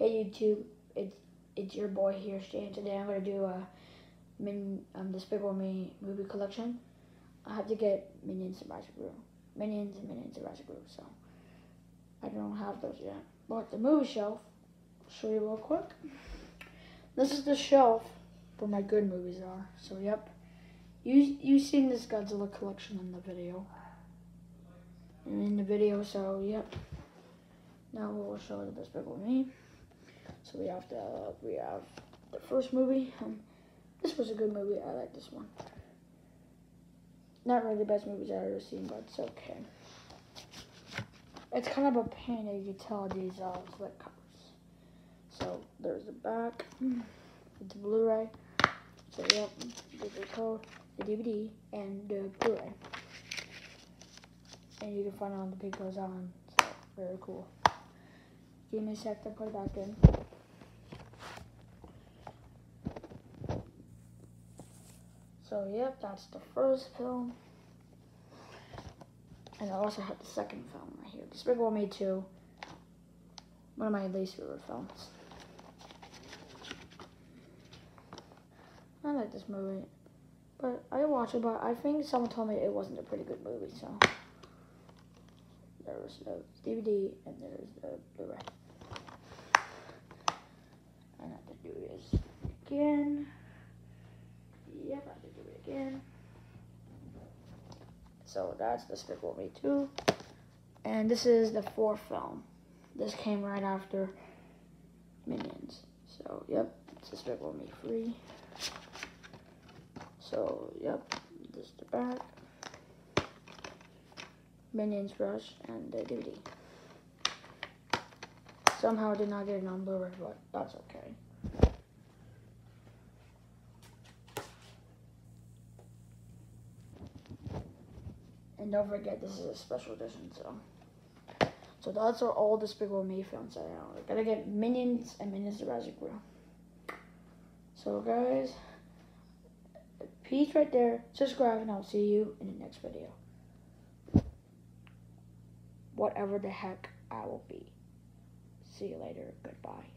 Hey YouTube, it's it's your boy here, Stan. Today I'm gonna do a Min um Despicable Me movie collection. I have to get Minions and Rise Gru, Minions and Minions and Rise Gru. So I don't have those yet. But the movie shelf, I'll show you real quick. This is the shelf where my good movies are. So yep, you you seen this Godzilla collection in the video. In the video, so yep. Now we'll show the Despicable Me. So we have the we have the first movie. Um, this was a good movie. I like this one. Not really the best movies I've ever seen, but it's okay. It's kind of a pain as you tell these uh, slip covers. So there's the back. It's Blu-ray. So yep, there's the code, the DVD, and the Blu-ray. And you can find on the pig goes on. So very cool. Give me a sec to put it back in. So yep, that's the first film. And I also have the second film right here. Despicable Me 2. One of my least favorite films. I like this movie. But I watched it, but I think someone told me it wasn't a pretty good movie, so. There's the DVD and there's the Blu-ray. I have to do this again. Yep, I do again. So that's Despicable Me 2. And this is the fourth film. This came right after Minions. So, yep, Despicable Me 3. So, yep, this is the back. Minions Rush and the DVD. Somehow I did not get it on Blu-ray, but that's okay. And don't forget, this is a special edition, so. So are all Despicable Me films I own. I gotta get Minions and Minions the Rise Gru. So guys, peace right there. Subscribe and I'll see you in the next video. Whatever the heck I will be. See you later. Goodbye.